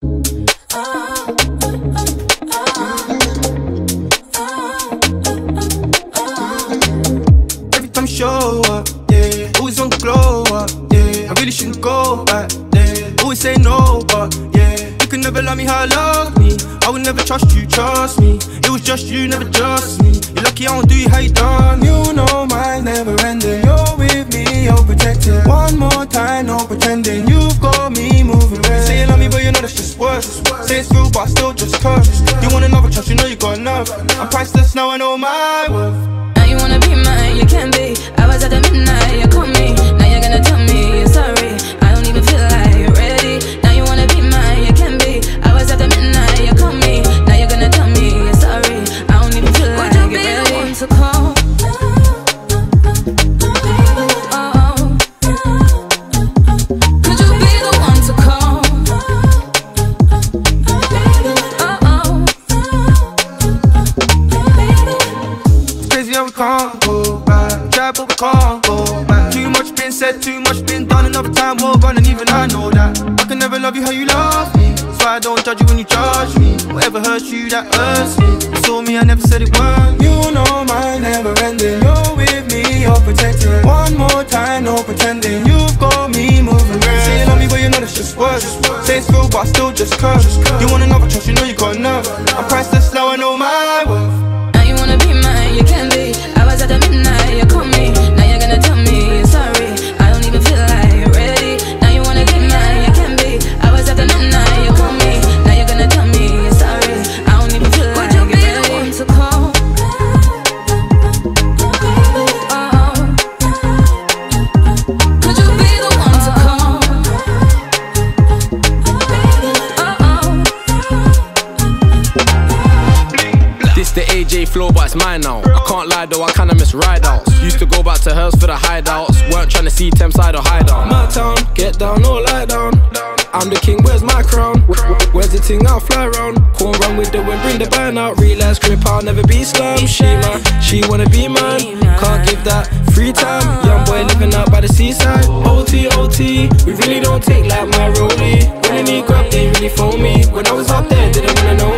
Every time I show up, yeah, always on the glow up, yeah. I really shouldn't go back there. Always say no, but yeah, you can never love me how I love me. I would never trust you, trust me. It was just you, never just me. You're lucky I don't do you how you done. You know mine never that's. Say it's real, but I still just curse. You want another trust, you know you got enough. I'm priceless now, I know my worth. Can't go back. Try but can't go back. Too much been said, too much been done. Another time we're gone, and even I know that. I can never love you how you love me. So I don't judge you when you judge me. Whatever hurts you, that hurts me. You saw me, I never said it weren't. You know mine never ending. You're with me, you're protected. One more time, no pretending. You've got me moving. Red. Say you love me, but you know that's just words. Say it's real, but I still just curse. You want another trust, you know you got enough. I'm priceless now, I know my AJ flow, but it's mine now. I can't lie though, I kinda miss ride outs. Used to go back to hers for the hideouts. Weren't trying to see Thameside or hideout. My town, get down or lie down. I'm the king, where's my crown? Where's the ting I'll fly round? Corn run with the wind, bring the band out. Realize grip, I'll never be slam. She man, she wanna be mine. Can't give that free time. Young boy living out by the seaside. OT, OT, we really don't take like my rollie. When they need grub, they really phone me. When I need grab the